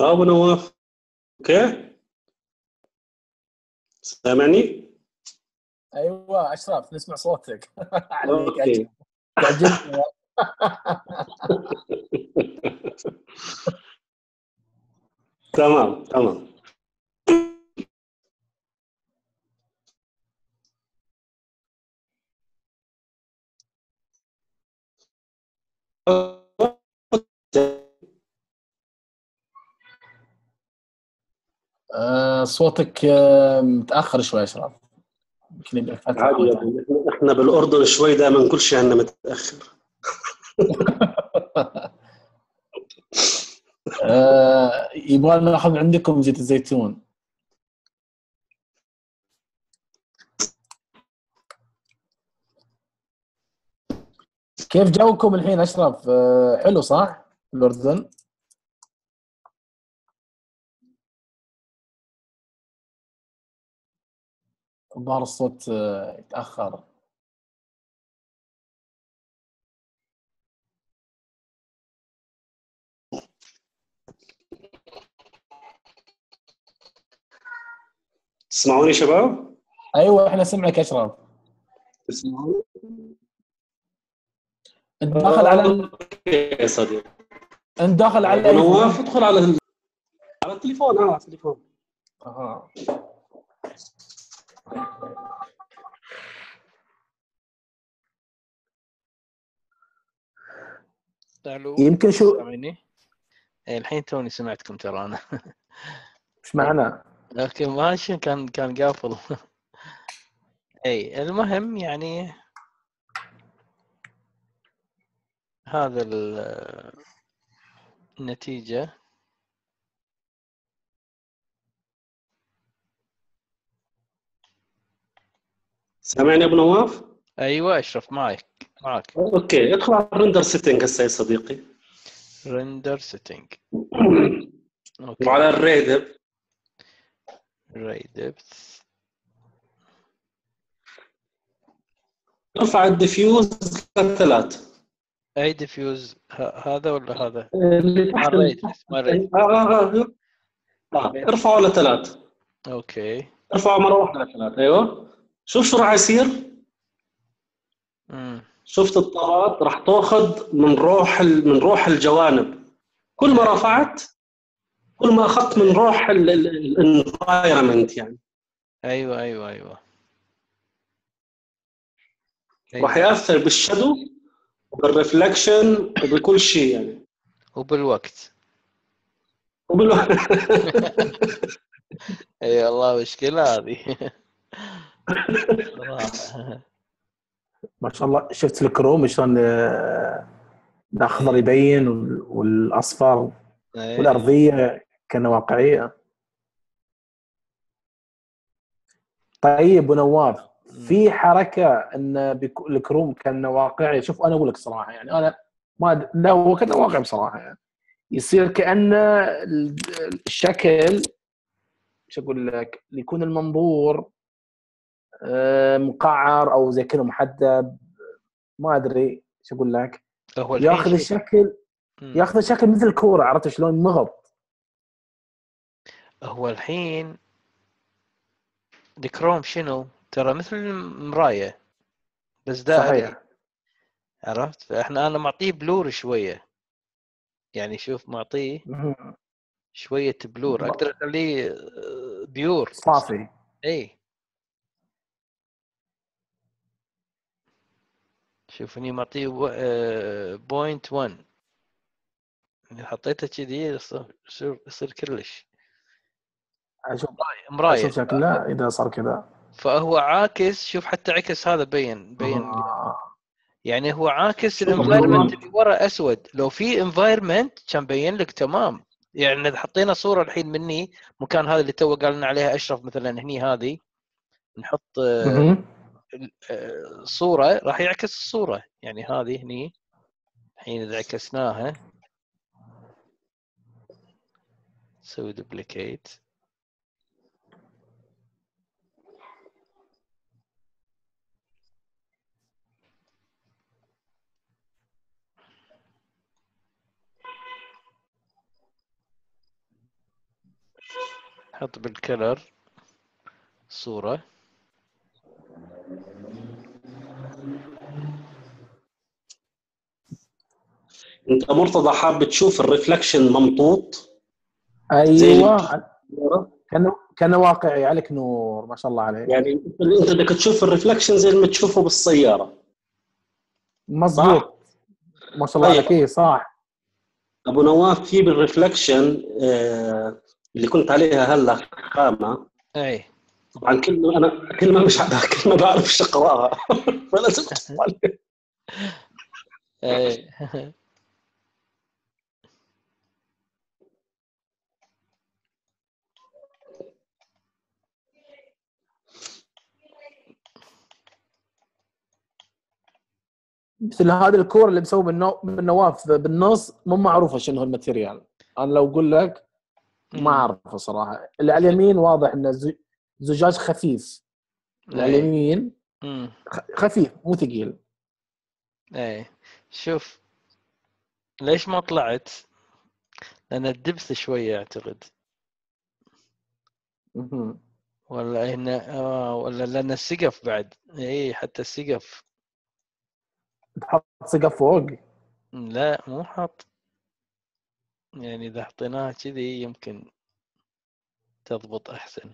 آه ابو نواف okay. سامعني؟ أيوه اشرف نسمع صوتك. عليك okay. تعجبني تمام تمام. آه، صوتك آه، متأخر شوي اشرف يمكن. عادي. إحنا بالأردن شوي دائما كل شيء عندنا متأخر. آه، يبغى ناخذ عندكم زيت الزيتون؟ كيف جوكم الحين اشرف آه، حلو صح؟ الأردن؟ الظاهر الصوت آه، يتأخر تسمعوني شباب؟ أيوه إحنا سمعك اشرف تسمعوني؟ انت داخل على أوكي يا صديقي انت داخل على ابو نواف ادخل على. على التليفون آه على التليفون أها. ألو يمكن شو؟ إيه، الحين توني سمعتكم ترى أنا. إيش معنى؟ okay ماشي كان كان قافل. اي المهم يعني هذا ال- النتيجة. سامعني أبو نواف؟ أيوه أشرف معك معك. okay ادخل على ال render setting هسه يا صديقي. render setting. okay. وعلى ال ray depth. ray depth ارفع ال diffuse لثلاث. أي diffuse؟ هذا ولا هذا؟ اللي تحت. آه آه آه. آه. ارفعه لثلاث. okay. ارفعه مرة واحدة لثلاث. أيوه. شوف شو راح يصير؟ شفت الطارات راح تاخذ من روح ال... من روح الجوانب. كل ما رفعت كل ما أخذت من روح ال environment يعني. أيوه أيوه أيوه. راح يأثر بال shadow وبال reflection وبكل شيء يعني. وبالوقت. وبال... أي والله مشكلة هذه. ما شاء الله شفت الكروم شلون آه، الأخضر يبين وال- والأصفر إيه. والأرضية كأنها واقعية. طيب ابو نواف في حركة إن الكروم كان واقعي؟ شوف أنا أقول لك صراحة يعني أنا ما لا هو كان واقعي بصراحة يعني. يصير كأن ال- الشكل شو أقول لك يكون المنظور مقعر أو زي كذا محدب. ما أدري شو أقول لك. هو ياخذ. الشكل. ياخذ الشكل مثل الكورة عرفت شلون؟ مغط هو الحين الكروم شنو؟ ترى مثل المراية بس دائري صحيح. عرفت؟ فإحنا أنا معطيه blur شوية. يعني شوف معطيه. شوية blur. أقدر أخليه آه، pure. صافي. اي شوف اني معطيه point 1 إذا حطيته كذي يصير يصير كلش أشوف مراية أشوف شكله إذا صار كذا. فهو عاكس شوف حتى عكس هذا بين بين. آه. يعني هو عاكس ال environment. اللي ورا أسود. لو في environment كان بين لك تمام. يعني إذا حطينا صورة الحين مني مكان هذا اللي تو قال لنا عليها أشرف مثلا هني هذه نحط مهم. آه، صورة راح يعكس الصورة يعني هذه هني الحين إذا عكسناها نسوي duplicate حط بال color صورة انت مرتضى حاب تشوف ال reflection ممطوط؟ أيوه. كان كان واقعي عليك نور ما شاء الله عليك. يعني انت بدك تشوف ال reflection زي ما تشوفه بالسيارة. مظبوط. ما شاء الله طيب. عليك اي صح. أبو نواف في بالريفلكشن آه، اللي كنت عليها هلا خامة. أي. طبعا كلمه أنا كلمه مش عارف كلمه بعرفش اقراها فلازم. أي. مثل هذا الكور اللي مسوي بالنو- بالنواف بالنص مو معروفة شنو الماتيريال. أنا لو أقول لك ما أعرفه صراحة. اللي على اليمين واضح إنه زجاج خفيف. اللي على اي اليمين خفيف مو ثقيل. إيه. شوف ليش ما طلعت؟ لأن الدبث شوية اعتقد. ولا هنا آه ولا لأن السقف بعد. اي حتى السقف. تحط سقف فوق. لا مو حاط. يعني إذا حطيناها كذي يمكن تضبط أحسن.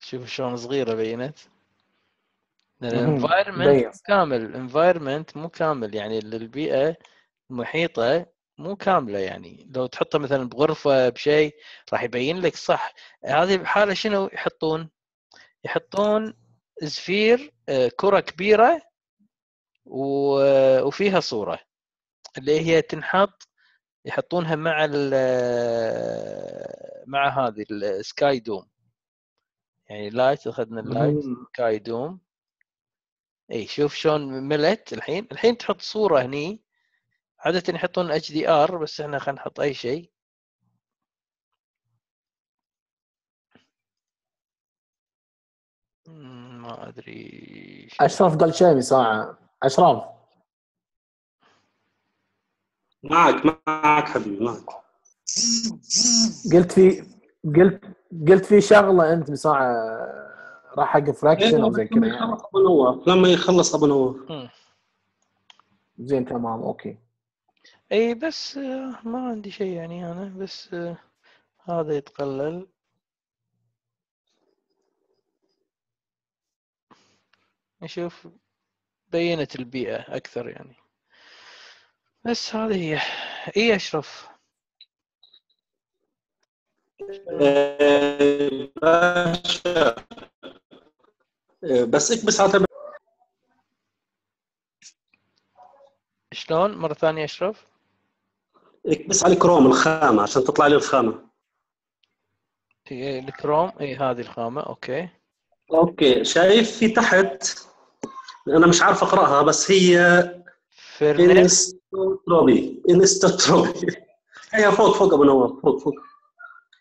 شوف شلون صغيرة بينت. لأن. ال environment كامل. ال environment مو كامل. يعني البيئه المحيطه مو كاملة يعني. لو تحطها مثلا بغرفة بشيء راح يبين لك صح. هذه بحالة شنو؟ يحطون؟ يحطون sphere آه، كرة كبيرة و- وفيها صورة اللي هي تنحط يحطونها مع ال مع هذه ال sky dome. يعني light أخذنا ال light. sky dome. إي شوف شلون ملت الحين. الحين تحط صورة هني. عادة يحطون اتش دي ار بس إحنا خلينا نحط أي شيء. ما أدري. أشرف قال شامي ساعه أشرف. معك معك حبيبي معك. قلت في قلت قلت في شغلة أنت من ساعه راح حق فراكشن أو زي كذا لما يعني. يخلص ابو نواف لما يخلص أبو نواف. زين تمام okay. إي بس آه، ما عندي شيء يعني أنا بس آه، هذا يتقلل. نشوف بينت البيئة أكثر يعني. بس هذه هي. إي أشرف؟ آه، بس اكبس على شلون؟ مرة ثانية أشرف. اكبس على الكروم الخامة عشان تطلع لي الخامة. إي الكروم. إي هذه الخامة. okay. okay شايف في تحت؟ أنا مش عارف أقرأها بس هي anisotropy. anisotropy. هي فوق فوق أبو نواف فوق فوق.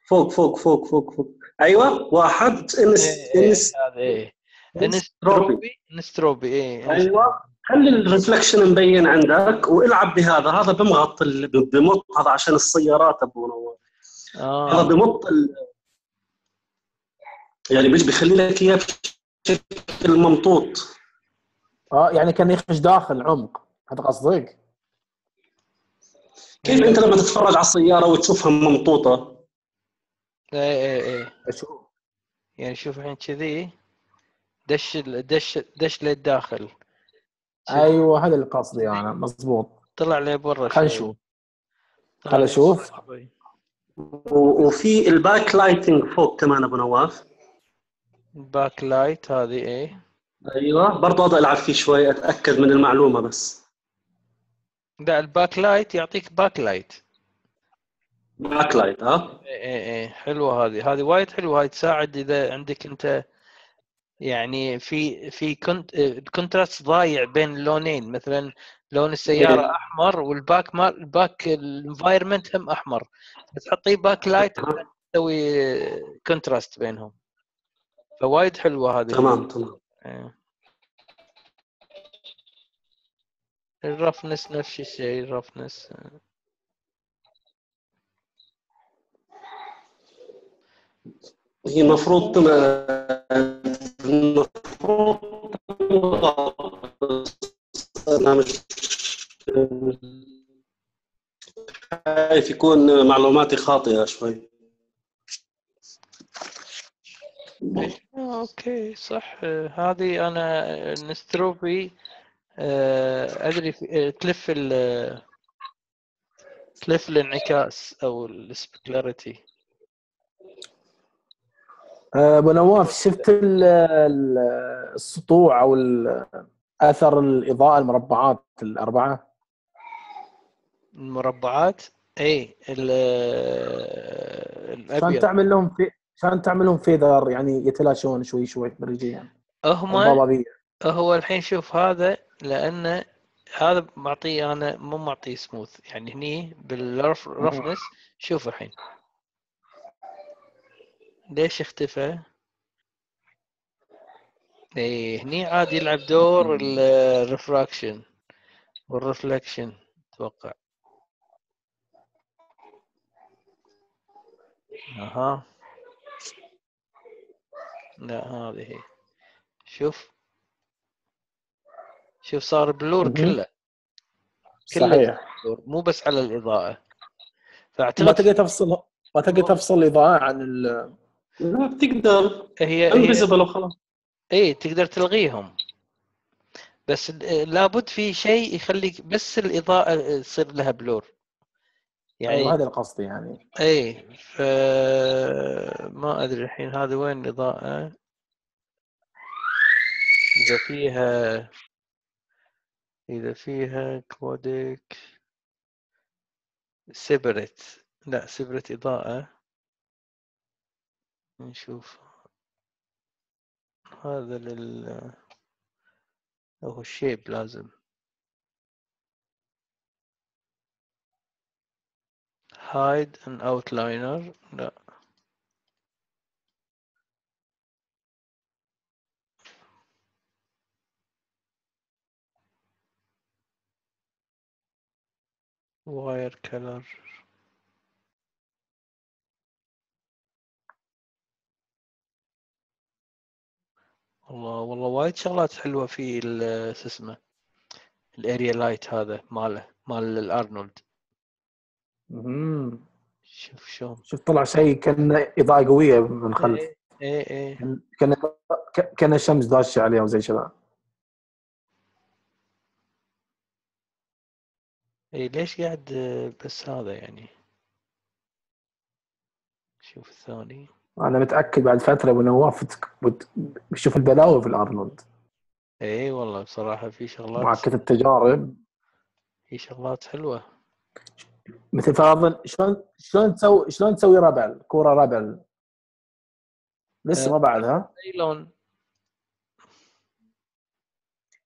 فوق فوق فوق فوق فوق. أيوه واحد. انس إي إي انس هذا إي anisotropy. anisotropy anisotropy إي أيوه. خلي ال reflection مبين عندك والعب بهذا. هذا بمغط بمط. هذا عشان السيارات أبو نواف. هذا آه بمط ال... يعني بيخلي لك إياه بشكل ممطوط. آه يعني كان يخش داخل عمق. هذا قصدك؟ كيف انت لما تتفرج على السيارة وتشوفها ممطوطه إي إي أشوف. يعني شوف الحين كذي دش ال- دش دش للداخل. أيوه هذا اللي قصدي أنا مضبوط طلع لبرا خل شوي. نشوف. طلع خل لبرا أشوف شوي. و- وفي ال back lighting فوق كمان أبو نواف. back light هذه إيه. أيوه. برضه اضل ألعب فيه شوي أتأكد من المعلومة بس. لا ال back light يعطيك back light back light ها إيه إيه إيه حلوة هذه. هذه وايد حلوة هاي تساعد إذا عندك أنت يعني في في كنت ال contrast ضايع بين اللونين مثلا لون السيارة إيه. أحمر وال back مال ال back ال environment هم أحمر. تحطيه back light. تسوي contrast بينهم. فوايد حلوة هذه. تمام تمام. آه. الرفنس نفس الشيء الرفنس آه. هي المفروض المفروض برنامج حيث يكون معلوماتي خاطئة شوي. okay صح. آه، هذه anisotropy آه، أدري آه، تلف ال تلف الانعكاس أو ال specularity آه، أبو نواف شفت ال- ال- السطوع أو اثر الإضاءة المربعات الأربعة؟ المربعات؟ اي ال- عشان الأبيض. تعمل لهم في عشان تعمل لهم feather يعني يتلاشون شوي شوي بالرجلين هم الضبابيه هو الحين شوف هذا لأن هذا معطيه أنا مو معطيه سموث يعني هني بال roughness شوف الحين. ليش اختفى؟ إيه هني عاد يلعب دور ال refraction وال reflection أتوقع. أها. لا هذه هي. شوف. شوف صار blur. كله. كله صحيح. blur مو بس على الإضاءة. ما فاعتقد تقدر تفصل ما تقدر تفصل الإضاءة عن ال... لا بتقدر هي invisible وخلاص. إي تقدر تلغيهم. بس لابد في شيء يخليك بس الإضاءة تصير لها blur. يعني يعني هذا القصد يعني. اي ف ما أدري الحين هذا وين الإضاءة؟ إذا فيها إذا فيها codec separate. لا separate إضاءة. نشوف. هذا لل هو الشيب لازم. Hide an outliner. لا. Wire color. والله والله وايد شغلات حلوة في شو اسمه ال area light هذا ماله مال الارنولد مم. شوف شلون شوف طلع شيء كان إضاءة قوية من خلف. إيه إيه إيه. كان كان الشمس داشه عليها وزي كذا إيه ليش قاعد بس هذا يعني؟ شوف الثاني. أنا متأكد بعد فترة ابو نواف بت- بت- بتشوف البلاوي في الأرنولد. إيه والله بصراحة في مع شغلات كثر التجارب. في شغلات حلوة. مثل فاضل شلون شلون تسوي شلون تسوي ربل كورة ربل لسه ما بعدها أي لون؟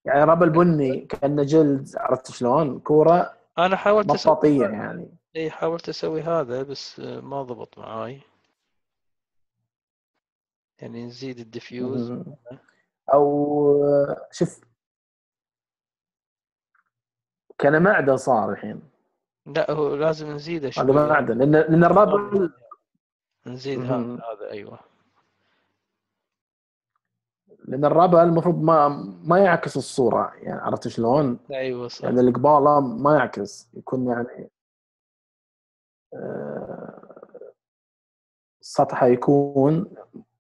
يعني ربل بني كأنه جلد عرفت شلون؟ كورة أنا حاولت أسوي مطاطيه يعني. إي حاولت أسوي هذا بس آه، ما ضبط معاي. يعني نزيد الديفيوز. مم. أو شوف كان معدن صار الحين. لا هو لازم نزيده شوي هذا معدن لأن لأن الربل نزيد. هذا هذا أيوه لأن الربل المفروض ما ما يعكس الصورة يعني عرفت شلون؟ أيوه صح يعني القبالة ما يعكس يكون يعني آه، سطحه يكون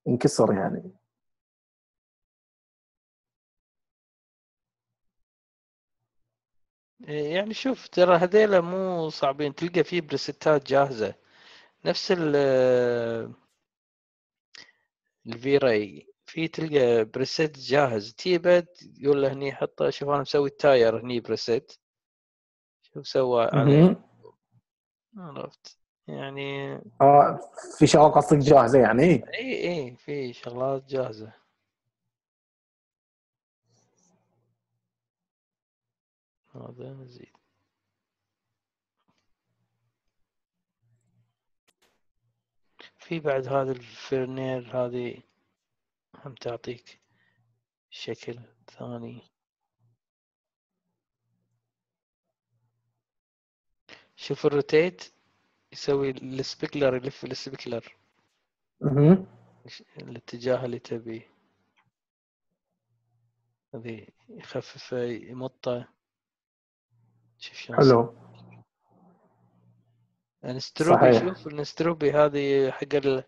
انكسر يعني يعني شوف ترى هذيلا مو صعبين تلقى فيه بريستات جاهزة. نفس ال الفيراي في تلقى بريست جاهز. تيبه يقول له هني حطه شوف أنا مسوي ال tire هني preset. شوف سوى عليه. عرفت. يعني آه في شغله قصدك جاهزة يعني؟ إي إي في شغلات جاهزة. هذا نزيد في بعد هذا الفرنير هذه هم تعطيك شكل ثاني. شوف ال rotate يسوي ال specular يلف ال specular. الاتجاه اللي تبيه. هذه يخففه يمطه. شوف شلون حلو ال anisotropy صحيح. شوف ال anisotropy هذه حق ال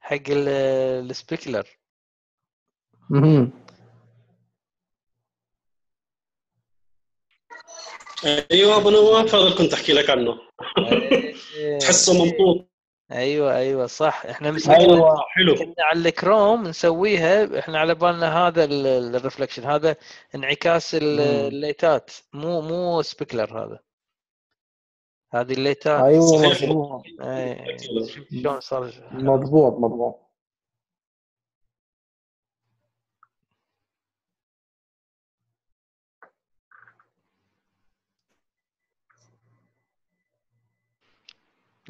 حق ال- ال specular مهم. أيوه أبو نواف هذا اللي كنت أحكي لك عنه إيه. تحسه ممطوط أيوه أيوه صح. إحنا مسكنا أيوه. حلو. كنا على الكروم نسويها إحنا على بالنا هذا ال- ال reflection هذا انعكاس. الليتات. مو مو specular هذا. هذه الليتات. أيوه. مضبوط إيه، شلون صار؟ مضبوط مضبوط.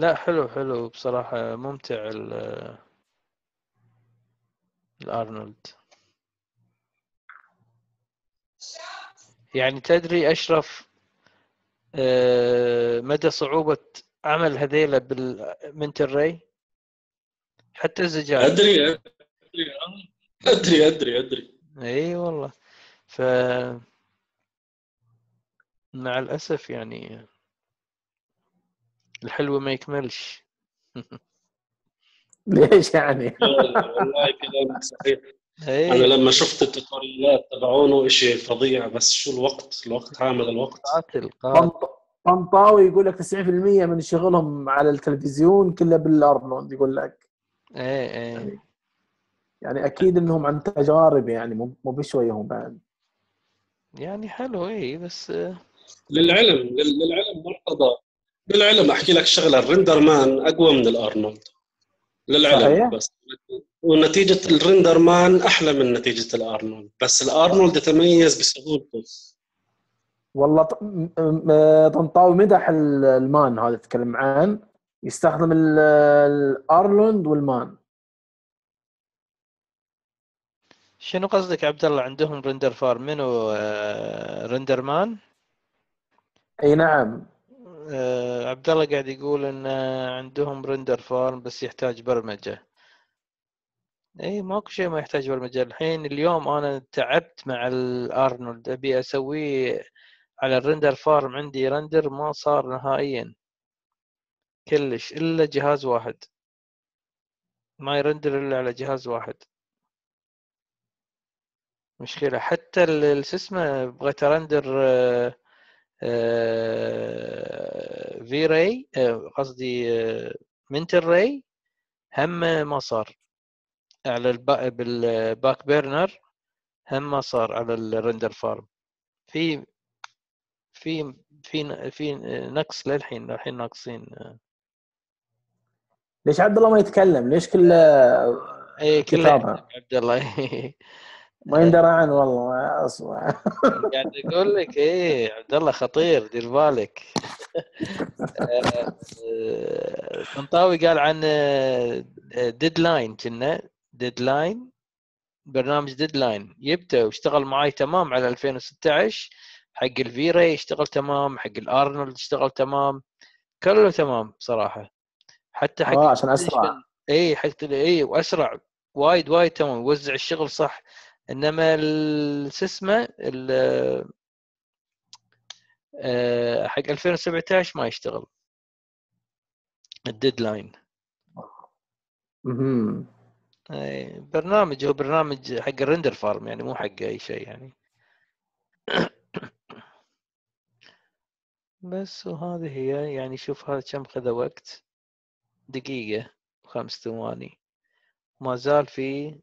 لا حلو حلو بصراحة. ممتع ال- الأرنولد. يعني تدري أشرف آه، مدى صعوبة عمل هذيلا بالمنتل ري حتى الزجاج. أدري أدري أدري أدري أدري. إي والله. ف مع الأسف يعني الحلو ما يكملش. ليش يعني؟ والله كلامك صحيح. أنا اي لما شفت التوتوريالات تبعونه شيء فظيع بس شو الوقت؟ الوقت عامل الوقت. قاتل قاتل. طنط- طنطاوي يقول لك 90% من شغلهم على التلفزيون كله بالأرنولد يقول لك. اي اي يعني أكيد إنهم عن تجارب يعني مو مو بشوية هم بعد. يعني حلو اي بس آه، للعلم لل- للعلم مرتضى. للعلم أحكي لك شغلة. ال RenderMan أقوى من الأرنولد. للعلم صحيح. بس. ونتيجة ال RenderMan أحلى من نتيجة الأرنولد. بس الأرنولد يتميز بسهولته والله ط- م- م- طنطاوي مدح ال- ال Man هذا تتكلم عن. يستخدم ال- ال Arnold وال Man. شنو قصدك عبد الله؟ عندهم render farm منو آه، RenderMan إي نعم. آه، عبد الله قاعد يقول إن عندهم render farm بس يحتاج برمجة. اي ماكو شيء ما يحتاج برمجة. الحين اليوم أنا تعبت مع الأرنولد. أبي أسويه على ال render farm عندي. render ما صار نهائيا. كلش إلا جهاز واحد. ما يرندر إلا على جهاز واحد. مشكلة. حتى شو اسمه بغيت أرندر آه، V-Ray آه، قصدي آه، mental ray هم ما صار على البا بال Backburner هم ما صار على ال render farm. في في في في نقص للحين للحين ناقصين. ليش عبد الله ما يتكلم؟ ليش كله اي كله عبد الله. ما يندرى عنه والله اصبع قاعد أقول لك إيه عبد الله خطير دير بالك. آه، آه، طنطاوي قال عن Deadline كنا Deadline برنامج Deadline جبته واشتغل معاي تمام على 2016 حق ال V-Ray اشتغل تمام حق الارنولد اشتغل تمام كله تمام بصراحة. حتى حق عشان أسرع. اي حق اي وأسرع وايد وايد تمام يوزع الشغل صح. إنما شو اسمه ال- آه، حق 2017 ما يشتغل. ال Deadline. أي، برنامج هو برنامج حق ال render farm يعني مو حق أي شيء يعني. بس وهذه هي يعني شوف هذا كم خذ وقت؟ دقيقة وخمس ثواني. ما زال في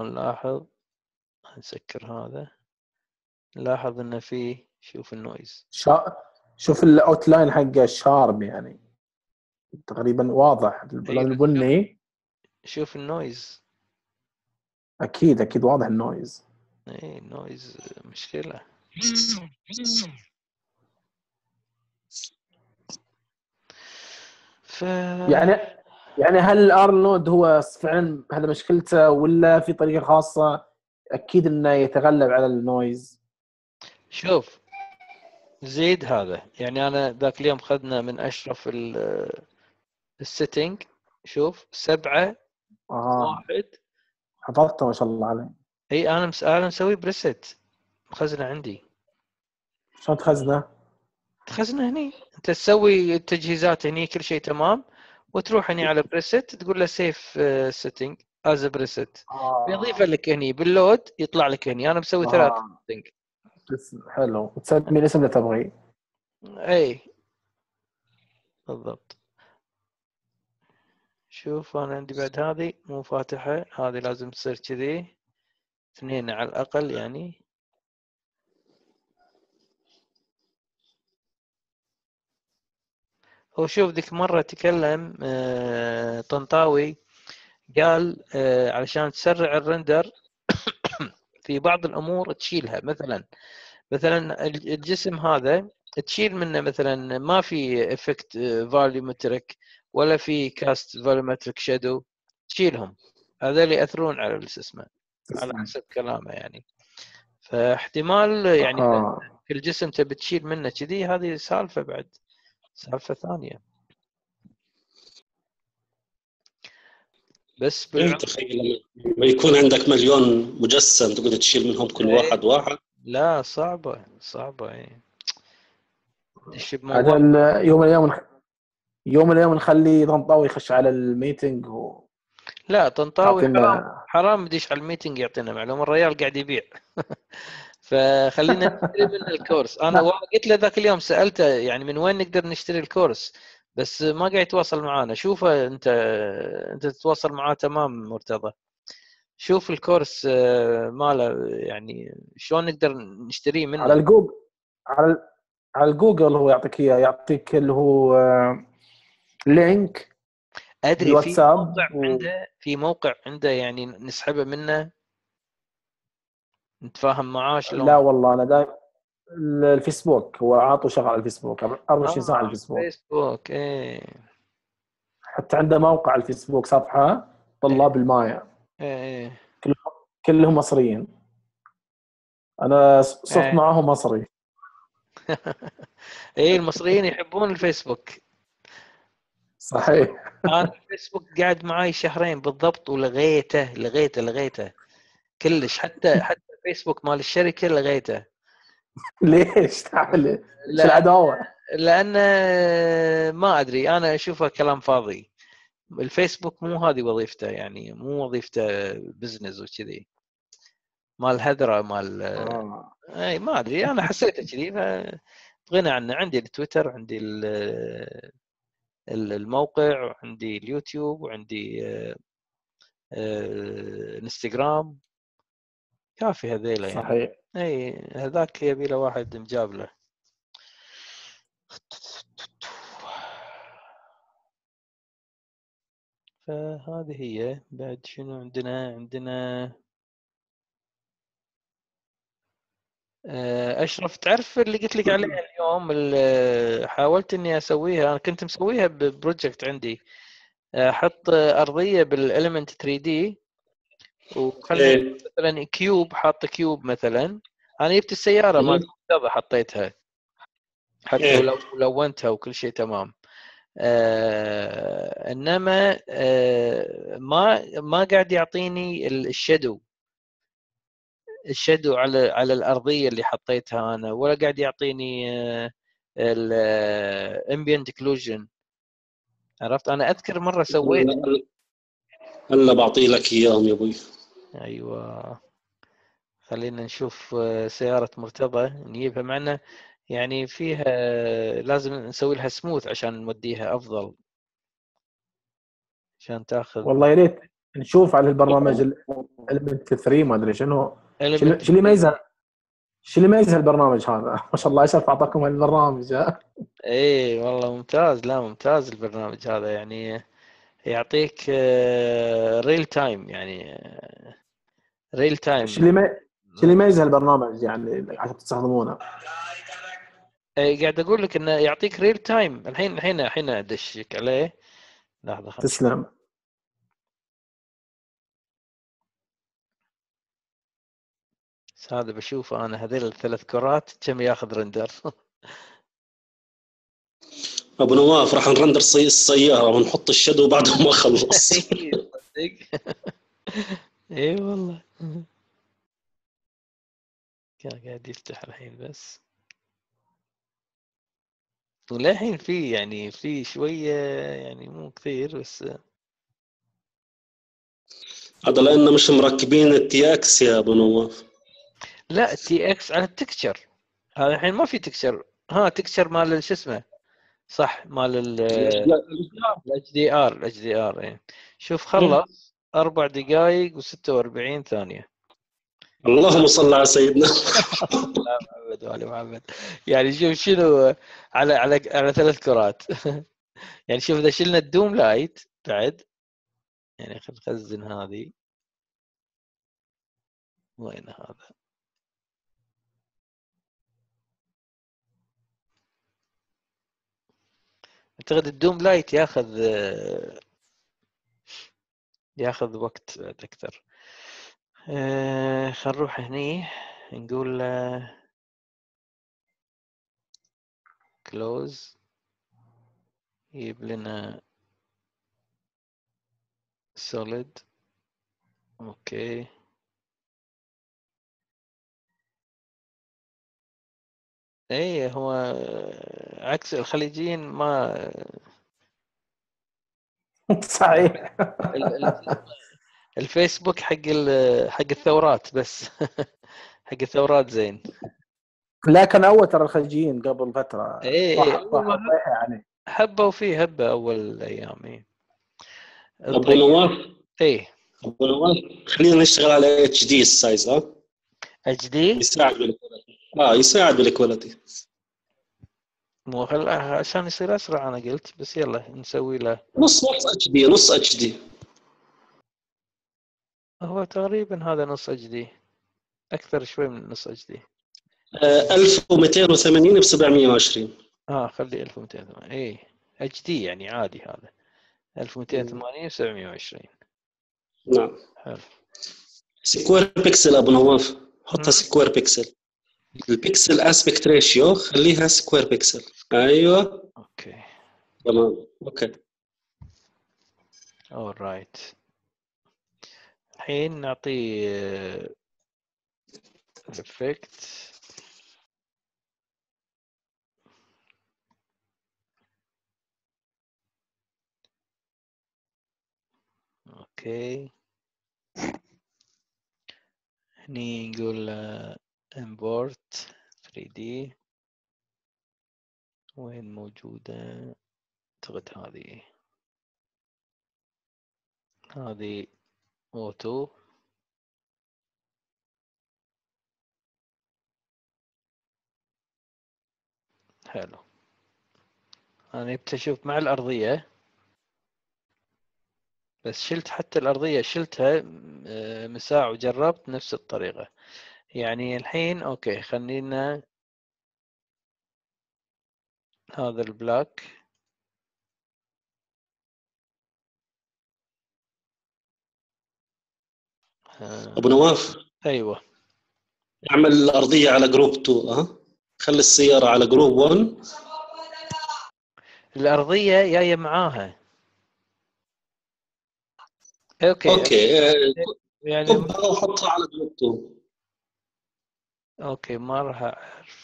نلاحظ نسكر هذا نلاحظ إنه في شوف ال noise. شا... شوف ال outline حقه sharp يعني. تقريبا واضح. اللون البني. شوف ال noise. أكيد أكيد واضح ال noise. اي ال noise مشكلة. ف يعني يعني هل الارنولد هو فعلا هذا مشكلته ولا في طريقة خاصة؟ أكيد إنه يتغلب على ال noise. شوف زيد هذا. يعني أنا ذاك اليوم خذنا من أشرف ال setting شوف سبعة آه. واحد. حفظته ما شاء الله عليه. إي أنا مس... أنا مسوي preset. مخزنه عندي. شلون تخزنه؟ تخزنه هني. أنت تسوي التجهيزات هني كل شيء تمام. وتروح هني على preset تقول له save setting as preset. يضيفه لك هني بال load يطلع لك هني. أنا مسوي ثلاث آه. بس- حلو. وتسمي الاسم اللي تبغيه اي بالضبط. شوف أنا عندي بعد هذه مو فاتحة. هذه لازم تصير كذي. اثنين على الأقل يعني. هو شوف ذيك مرة تكلم آه، طنطاوي قال آه، علشان تسرع الرندر في بعض الأمور تشيلها. مثلا مثلا الج- الجسم هذا تشيل منه مثلا ما في affect volumetric ولا في cast volumetric shadow تشيلهم. هذول يأثرون على اسمه على حسب كلامه يعني. فاحتمال يعني آه. في الجسم تبي تشيل منه كذي هذه سالفة بعد. سالفة ثانية. بس يعني تخيل لما يكون عندك مليون مجسم تقدر تشيل منهم كل إيه. واحد واحد. لا صعبة صعبة بموال ال- يوم من الأيام يوم من الأيام نخلي طنطاوي يخش على ال meeting لا طنطاوي حرام. حرام يدش على ال meeting يعطينا معلومة الرجال قاعد يبيع. فخلينا نشتري منه ال course. أنا قلت له ذاك اليوم سألته يعني من وين نقدر نشتري ال course بس ما قاعد يتواصل معانا. شوفه أنت أنت تتواصل معاه تمام مرتضى. شوف ال course آه، ماله يعني شلون نقدر نشتريه منه. على الجوجل على على الجوجل هو يعطيك إياه يعطيك اللي هو آه، link أدري في موقع و- عنده في موقع عنده يعني نسحبه منه نتفاهم معاه شلون لا والله أنا دايم الفيسبوك هو عاطه شغال على الفيسبوك. 24 ساعه على آه، الفيسبوك. فيسبوك إيه. حتى عنده موقع على الفيسبوك صفحة طلاب المايا إيه كلهم مصريين. أنا صرت إيه. معاهم مصري. إيه المصريين يحبون الفيسبوك. صحيح. أنا الفيسبوك قاعد معاي شهرين بالضبط ولغيته لغيته لغيته. كلش حتى حتى الفيسبوك مال الشركة لغيته. ليش؟ لا. العداوة؟ لأن ما أدري أنا أشوفه كلام فاضي. الفيسبوك مو هذه وظيفته يعني مو وظيفته business وكذي. مال هذره مال آه. أي ما أدري. أنا حسيته كذي فبغينا عنه. عندي التويتر عندي ال- الموقع وعندي اليوتيوب وعندي آه، آه، انستغرام كافي هذيلا يعني. صحيح. إي هذاك يبي له واحد مجاب له. فهذه هي. بعد شنو عندنا؟ عندنا آه، أشرف تعرف اللي قلت لك عليها اليوم اللي حاولت إني أسويها أنا كنت مسويها ب project عندي. أحط أرضية بال Element 3D وخلي إيه. مثلا cube حاط cube مثلا. أنا جبت السيارة. مال مرتضى حطيتها. حتى إيه. ولو لونتها وكل شيء تمام. آه إنما آه ما ما قاعد يعطيني ال- ال shadow. ال shadow على على الأرضية اللي حطيتها أنا ولا قاعد يعطيني ال ambient occlusion عرفت؟ أنا أذكر مرة سويت. هلا- هلا بعطي لك إياهم يا أبوي. أيوه. خلينا نشوف آه، سيارة مرتضى نجيبها معنا. يعني فيها لازم نسوي لها سموث عشان نوديها أفضل. عشان تأخذ والله يا ريت نشوف على البرنامج الالمنت 3 ما أدري شنو. شو اللي يميزها؟ شو اللي يميز البرنامج هذا؟ ما شاء الله اشرف اعطاكم هالبرنامج ها؟ إيه والله ممتاز. لا ممتاز البرنامج هذا. يعني يعطيك real time يعني real time. شو اللي شو اللي يميز هالبرنامج يعني عشان تستخدمونه. إيه، قاعد أقول لك إنه يعطيك real time. الحين الحين الحين ادشك عليه. لحظة خلنا تسلم. بس هذا بشوف أنا هذيل الثلاث كرات كم ياخذ render. أبو نواف راح نـ render صي- السيارة ونحط ال shadow بعد ما اخلص اي والله. كان قاعد يفتح الحين بس. وللحين في يعني في شوية يعني مو كثير بس. هذا لأنه مش مركبين ال TX يا أبو نواف. لا TX على ال texture. هذا الحين ما في texture. ها texture مال شو اسمه؟ صح مال ال HDR ال HDR شوف خلص. أربع دقائق و46 ثانية. اللهم صل على سيدنا. لا محمد وعلي محمد. يعني شوف شنو على على على ثلاث كرات. يعني شوف إذا شلنا ال dome light بعد يعني خلينا نخزن هذه. وين هذا؟ أعتقد ال dome light ياخذ ياخذ وقت أكثر. آه خل نروح هني نقول close يجيب لنا solid okay. اي هو عكس الخليجيين ما صحيح. الفيسبوك حق حق الثورات بس. حق الثورات زين. لا كان أول ترى الخليجيين قبل فترة اي يعني. حبوا فيه هبة أول الأيام اي ابو نواف اي ابو نواف خلينا نشتغل على HD ال size ها؟ HD يساعد بال quality. آه يساعد بال quality. مو خل... عشان يصير أسرع أنا قلت بس يلا نسوي له. نص نص اتش دي نص اتش دي هو تقريبا هذا نص HD أكثر شوي من نص HD 1280 ب 720 آه خلي 1280 اي HD يعني عادي هذا. 1280 ب 720 نعم. حلو. square pixel أبو نواف. حطها square pixel. ال pixel aspect ratio خليها square pixel. أيوه okay تمام okay alright الحين نعطيه effect okay هني نقول import 3D وين موجودة؟ اعتقد هذه. هذه auto. حلو. أنا جبت أشوف مع الأرضية. بس شلت حتى الأرضية شلتها مساع وجربت نفس الطريقة. يعني الحين okay خلينا هذا ال black. أبو نواف. أيوه. اعمل الأرضية على group 2 ها خلي السيارة على group 1 الأرضية جاية معاها. okay okay يعني كبها وحطها على group 2 okay ما راح أعرف.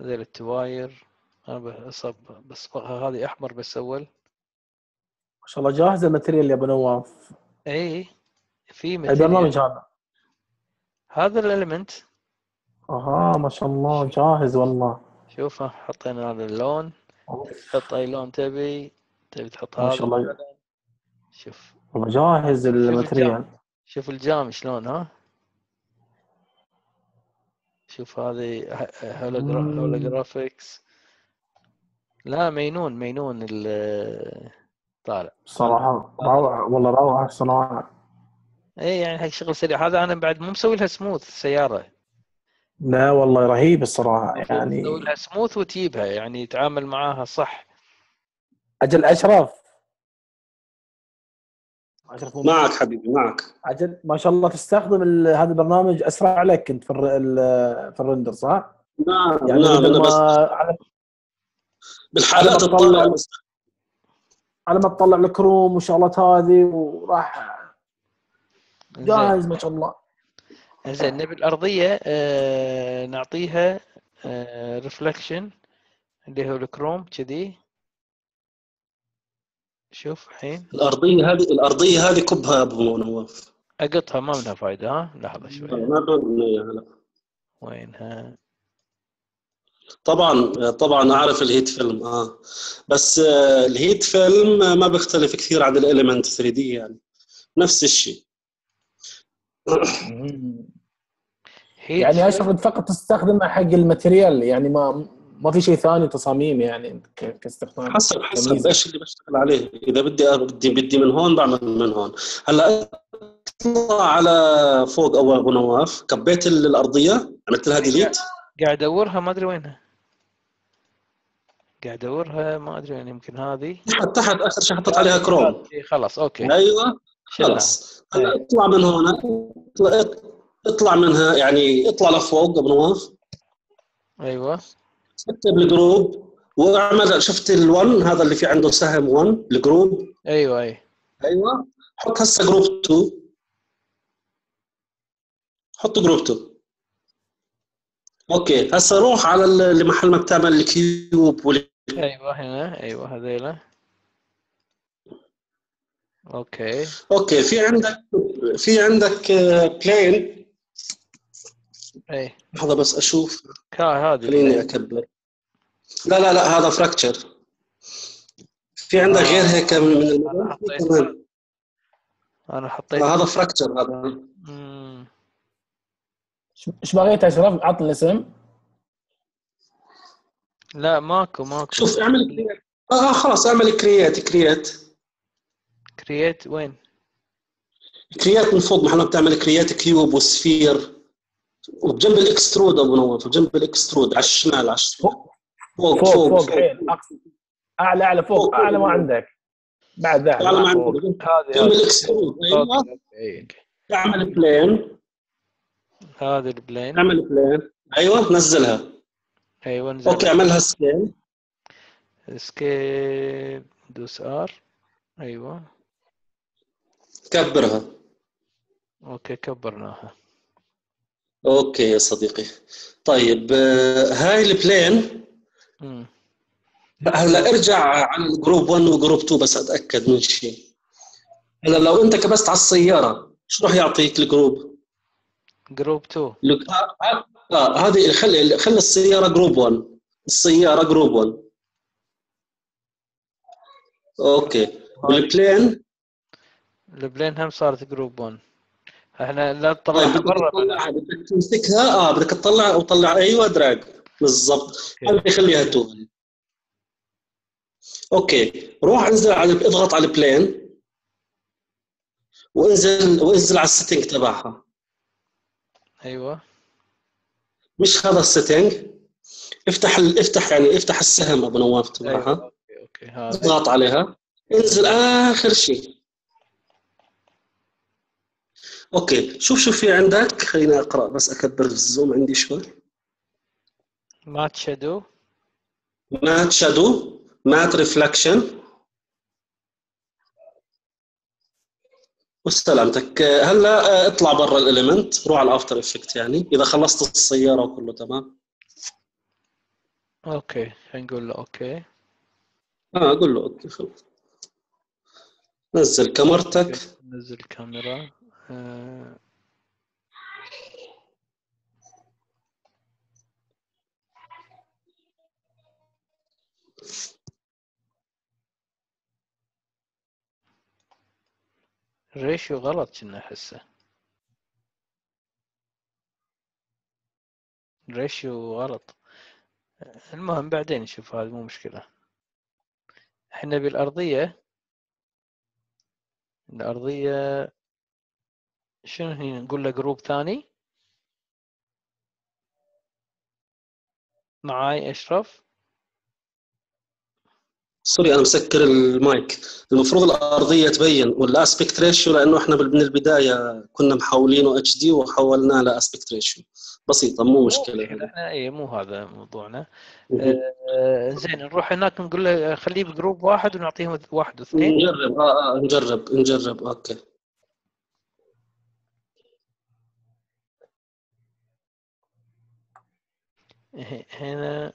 هذول ال tires. أنا بصب بصبغها هذه أحمر بس أول. ما شاء الله جاهز ال material يا أبو نواف. إي في البرنامج هذا؟ هذا ال Element. أها ما شاء الله جاهز والله. شوف حطينا هذا اللون. حط أي لون تبي. تبي تحط ما هذا. شاء الله. شوف. والله جاهز ال material. شوف الجام شلون ها؟ شوف هذه هولوجرافيكس لا مينون مينون طالع. صراحة روعة والله روعة صناعة. اي يعني هيك شغل سريع. هذا أنا بعد مو مسوي لها سموث السياره لا والله رهيب الصراحة يعني مسوي لها سموث وتجيبها يعني يتعامل معاها صح. أجل اشرف معك حبيبي معك. عجل ما شاء الله تستخدم هذا البرنامج أسرع لك انت في في ال render صح؟ نعم يعني نعم أنا بس على بالحالات تطلع على ما تطلع الكروم وشغلات هذه وراح جاهز ما شاء الله. زين نبي الأرضية آه نعطيها آه، reflection اللي هو الكروم كذي. شوف الحين. الأرضية هذه الأرضية هذه كبها يا أبو نواف أقطها ما منها فايدة ها؟ لحظة شوي. ما لا وينها؟ طبعا طبعا أعرف ال HitFilm آه. بس آه، ال HitFilm ما بيختلف كثير عن ال Element 3D يعني. نفس الشيء. يعني اشرف انت فقط تستخدمه حق ال material يعني ما ما في شيء ثاني تصاميم يعني كاستخدام حسب حسب. إيش اللي بشتغل عليه. إذا بدي بدي بدي من هون بعمل من هون. هلأ أطلع على فوق اول أبو نواف. كبيت ال- الأرضية. عملت لها delete قاعد أدورها ما أدري وينها. قاعد أدورها ما أدري وين يمكن هذه. تحت تحت آخر شيء حطيت عليها كروم إيه، خلاص okay. أيوه خلص هلأ اطلع من هون. اطلع, اطلع منها. يعني اطلع لفوق أبو نواف. أيوه. اكتب ال group واعمل شفت ال1 هذا اللي في عنده سهم 1 ال group. أيوه اي أيوه. حط هسه group 2 حط group 2 okay. هسه روح على ال- اللي محل ما بتعمل ال cube وال- أيوه هنا. أيوه هذيلا. okay. okay. في عندك في عندك plane اي لحظه بس أشوف. كا هذه. خليني أكبر. لا لا لا هذا fracture في عندك غير هيك من من أنا حطيت. كمان. أنا حطيت. هذا fracture هذا. ايش- بغيت اشرف عط الاسم. لا ماكو ماكو. شوف اعمل create آه خلاص اعمل كريات كريات كرييت وين؟ create من فوق. محل ما بتعمل create cube و sphere. وبجنب ال extrude أبو نواف بجنب ال extrude على الشمال على الشمال فوق فوق فوق فوق حيل. أعلى أعلى فوق. فوق. أعلى ما عندك. بعد ذا. تعال ما. عندك. أيوه. أوكي أوكي أوكي. اعمل بلين هذه البلين اعمل بلين أيوه نزلها. أيوه نزل okay اعملها سكيل اسكيب دوس ار أيوه. كبرها. okay كبرناها. okay يا صديقي. طيب آه، هاي ال plane. هلا ارجع على ال group 1 و group 2 بس أتأكد من شيء. هلا لو أنت كبست على السيارة شو راح يعطيك ال group؟ group 2 لك- آه, آه, آه هذه خلي خلي السيارة جروب 1 السيارة جروب 1 أوكي. والبلين البلين هم صارت جروب 1 إحنا لا طيب تطلعها بدك برا. بدك تمسكها؟ آه بدك تطلع وطلع أيوه drag بالضبط. خلي خليها two okay. روح انزل على اضغط على ال plane وانزل وانزل على ال setting تبعها. أيوه. مش هذا ال setting افتح ال... افتح يعني افتح السهم أبو نواف تبعها. أيوه okay okay هذا اضغط عليها. انزل آخر شيء. okay. شوف شوف في عندك. خليني أقرأ بس أكبر ال zoom عندي شوي. مات شادو مات شادو مات ريفلكشن وسلامتك. هلا اطلع برا ال Element روح على ال After Effect يعني. إذا خلصت السيارة وكله تمام. okay خلينا نقول له okay. آه قول له okay خلاص. نزل كاميرتك. نزل الكاميرا آه. ratio غلط كنا احسه ratio غلط. المهم بعدين نشوف هذا مو مشكلة. إحنا بالأرضية الأرضية شنو هنا نقول له group ثاني. معاي أشرف. sorry أنا مسكر المايك. المفروض الأرضية تبين وال aspect ratio لأنه إحنا من البداية كنا محولينه HD وحولناه ل aspect ratio. بسيطة مو مشكلة إحنا اي مو هذا موضوعنا. آه زين نروح هناك نقول له خليه ب group واحد ونعطيهم واحد واثنين. نجرب. آه آه نجرب نجرب. okay. هنا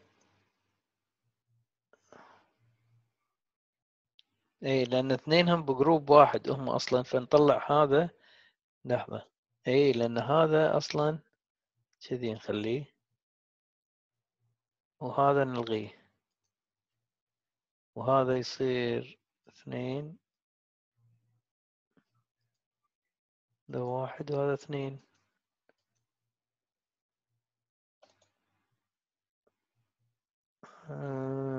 اي لأن اثنينهم بجروب واحد هم أصلا فنطلع هذا لحظة اي لأن هذا أصلا كذي نخليه وهذا نلغيه. وهذا يصير اثنين ده واحد وهذا اثنين. آه،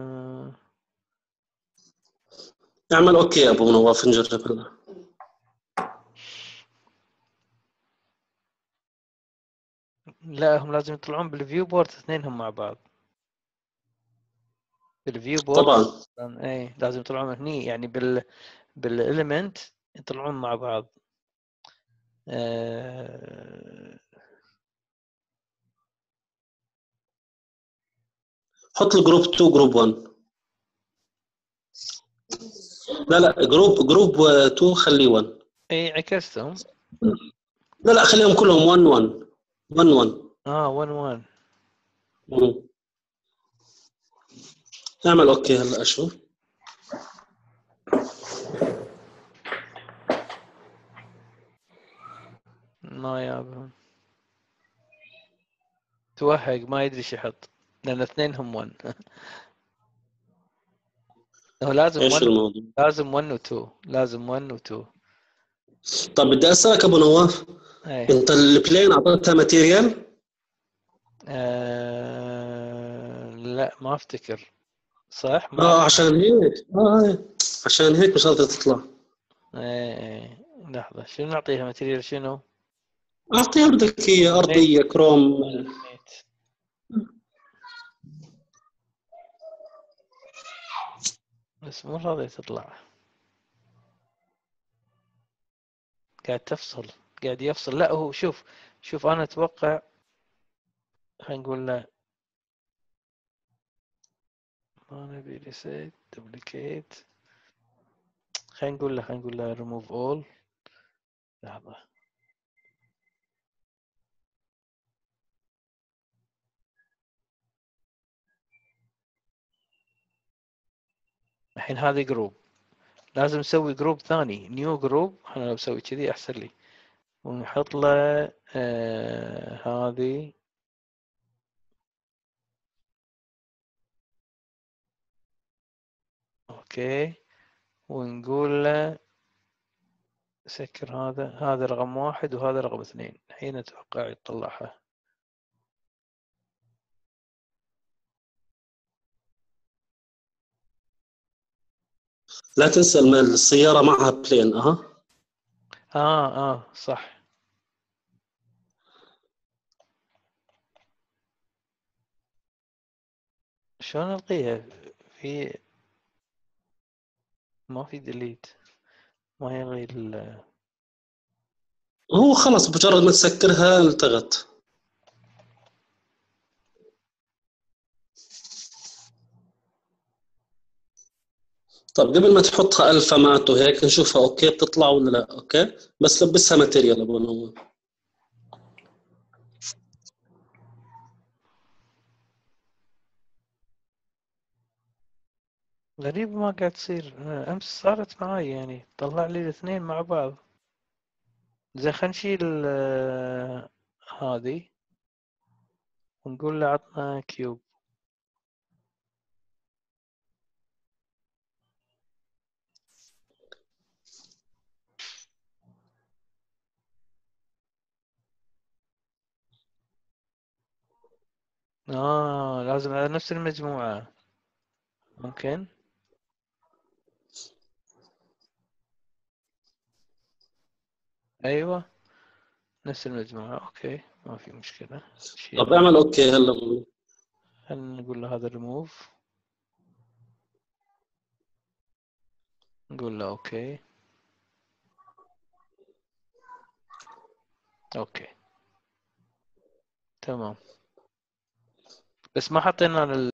اعمل okay يا ابو نواف نجرب هلا لا هم لازم يطلعون بال viewport اثنينهم مع بعض. بال viewport طبعا. اي لازم يطلعون هني يعني بال بال Element يطلعون مع بعض. آه، حط ال group 2 group 1 لا لا group group 2 خليه 1 اي عكستهم. لا لا خليهم كلهم 1 1 1 1 آه 1 1 مم. اعمل okay هلا أشوف. ما يابهم توهق ما يدري إيش يحط. لأن اثنينهم 1 هو لازم إيش 1 الموضوع؟ لازم 1 و 2 لازم 1 و 2 طب بدي أسألك أبو نواف اي أنت ال plane أعطيتها ماتيريال آه... لا ما أفتكر. صح؟ ما آه عشان هيك. آه عشان هيك مش قادره تطلع. إيه إيه. لحظة. شنو نعطيها material شنو؟ أعطيها بدك إياه أرضية كروم. بس مو راضية تطلع. قاعد تفصل قاعد يفصل. لا هو شوف شوف أنا أتوقع خلينا نقول له ما نبي receipt duplicate خلينا نقول له خلينا نقول له ريموف اول لحظة. الحين هذه group لازم نسوي group ثاني. new group أنا لو بسوي كذي أحسن لي. ونحط له آه هذه. أوكي. ونقول له سكر هذا. هذا رقم واحد وهذا رقم اثنين. الحين أتوقع يطلعها. لا تنسى السيارة معها بلين أها؟ آه آه صح. شلون ألقيها؟ في ما في ديليت ما يلغي ال هو خلص مجرد ما تسكرها التغت. طب قبل ما تحطها الفا مات وهيك نشوفها أوكي بتطلع ولا لا؟ أوكي؟ بس لبسها ماتيريال أبو نواف غريب ما قاعد تصير. آه، أمس صارت معاي يعني. طلع لي الاثنين مع بعض. زين خلينا نشيل آه، هذه. ونقول له عطنا كيوب. آه لازم على نفس المجموعة. ممكن؟ أيوه نفس المجموعة. okay ما في مشكلة. طب اعمل okay هلا خلينا نقول له هذا ريموف نقول له okay. أوكي. تمام. بس ما حطينا